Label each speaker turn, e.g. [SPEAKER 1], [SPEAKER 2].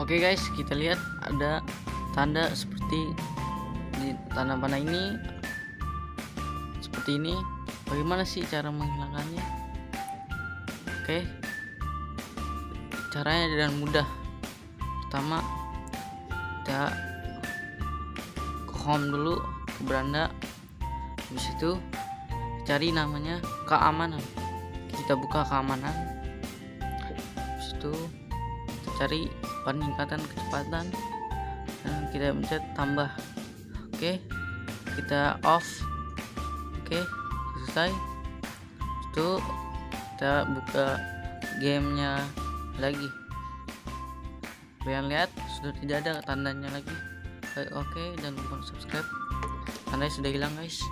[SPEAKER 1] Oke guys, kita lihat ada tanda seperti di tanda panah ini seperti ini. Bagaimana sih cara menghilangkannya? Oke. Caranya dengan mudah. Pertama, kita ke home dulu ke beranda. Habis itu cari namanya keamanan. Kita buka keamanan. Habis itu cari peningkatan kecepatan. Dan kita pencet tambah. Oke kita off. Oke selesai. Itu kita buka gamenya lagi. Kalian lihat sudah tidak ada tandanya lagi. Oke dan lupa subscribe. Tandanya sudah hilang guys